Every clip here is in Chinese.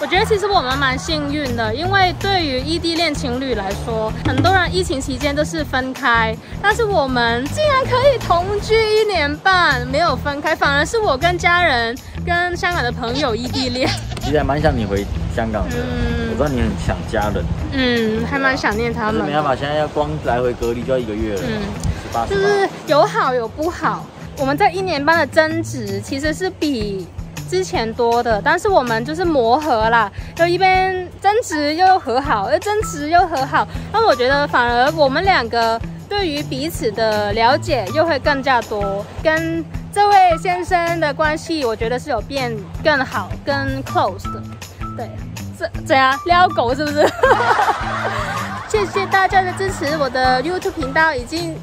我觉得其实我们蛮幸运的，因为对于异地恋情侣来说，很多人疫情期间都是分开，但是我们竟然可以同居一年半，没有分开，反而是我跟家人、跟香港的朋友异地恋。其实还蛮想你回香港的，嗯，我知道你很想家人，嗯，还蛮想念他们。没办法，现在要光来回隔离就要一个月了，嗯，十八天。就是有好有不好，我们在一年半的争执其实是比。之前多的，但是我们就是磨合啦，就一边争执又和好，又争执又和好。那我觉得反而我们两个对于彼此的了解又会更加多。跟这位先生的关系，我觉得是有变更好、更 close 的。对，这怎样撩狗是不是？谢谢大家的支持，我的 YouTube 频道已经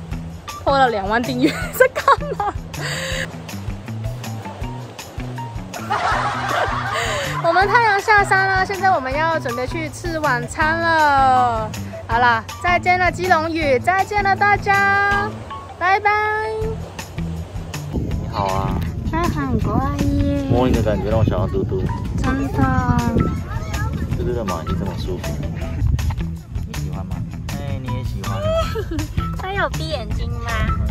破了两万订阅，在干嘛？我们太阳下山了，现在我们要准备去吃晚餐了。好了，再见了，基隆雨，再见了，大家，拜拜。你好啊。很乖耶。摸你的感觉让我想到嘟嘟。真的。嘟嘟的毛衣这么舒服。你喜欢吗？哎，你也喜欢。它有闭眼睛吗？